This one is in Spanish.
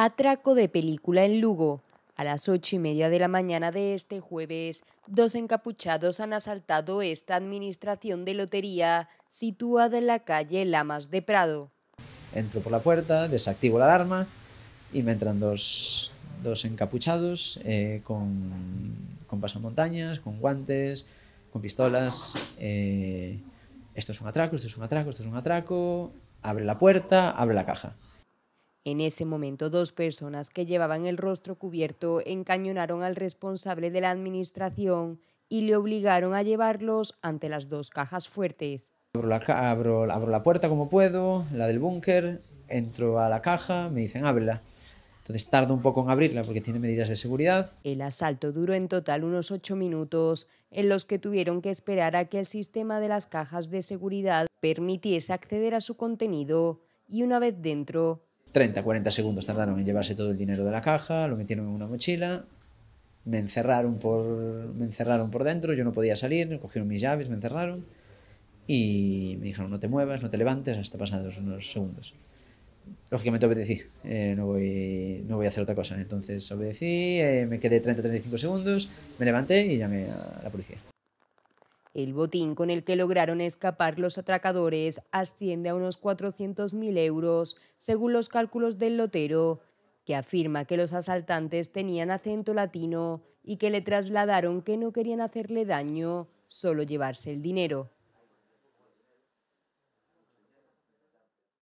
Atraco de película en Lugo. A las ocho y media de la mañana de este jueves, dos encapuchados han asaltado esta administración de lotería situada en la calle Lamas de Prado. Entro por la puerta, desactivo la alarma y me entran dos, dos encapuchados eh, con, con pasamontañas, con guantes, con pistolas. Eh, esto es un atraco, esto es un atraco, esto es un atraco. Abre la puerta, abre la caja. En ese momento, dos personas que llevaban el rostro cubierto encañonaron al responsable de la administración y le obligaron a llevarlos ante las dos cajas fuertes. Abro la, abro, abro la puerta como puedo, la del búnker, entro a la caja, me dicen ábrela. Entonces tardo un poco en abrirla porque tiene medidas de seguridad. El asalto duró en total unos ocho minutos, en los que tuvieron que esperar a que el sistema de las cajas de seguridad permitiese acceder a su contenido y una vez dentro 30, 40 segundos tardaron en llevarse todo el dinero de la caja, lo metieron en una mochila, me encerraron por, me encerraron por dentro, yo no podía salir, cogieron mis llaves, me encerraron y me dijeron no te muevas, no te levantes hasta pasados unos segundos. Lógicamente obedecí, eh, no, voy, no voy a hacer otra cosa. Entonces obedecí, eh, me quedé 30-35 segundos, me levanté y llamé a la policía. El botín con el que lograron escapar los atracadores asciende a unos 400.000 euros, según los cálculos del lotero, que afirma que los asaltantes tenían acento latino y que le trasladaron que no querían hacerle daño, solo llevarse el dinero.